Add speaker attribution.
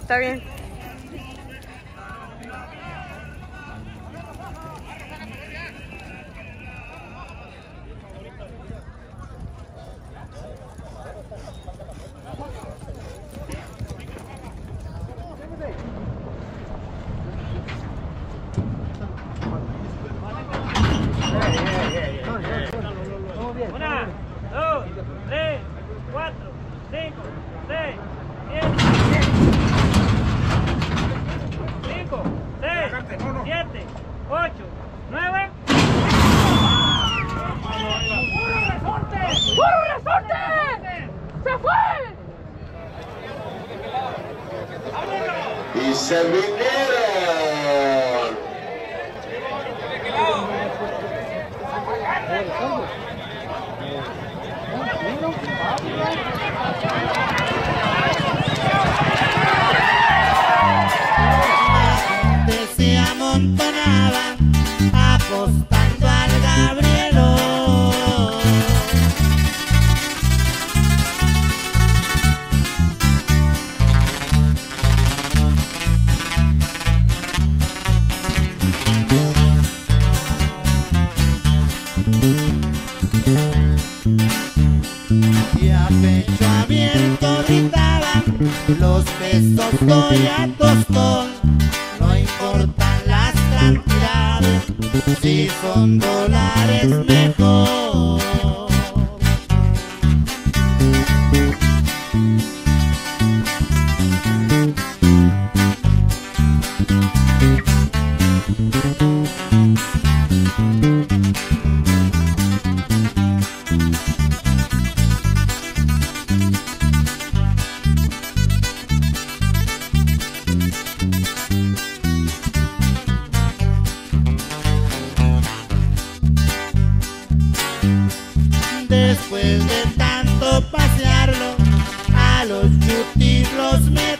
Speaker 1: Está bien.
Speaker 2: Una, dos, tres, cuatro, cinco, seis, siete. Cinco, seis, siete, ocho, nueve.
Speaker 3: ¡Burro resorte! ¡Se fue!
Speaker 4: Y se vinieron.
Speaker 5: Se amontonaba apostando al Gabrielo. Los pesos doy a tostón. No importan las cantidades, si son dólares mejor. Pasearlo, a los yutis los.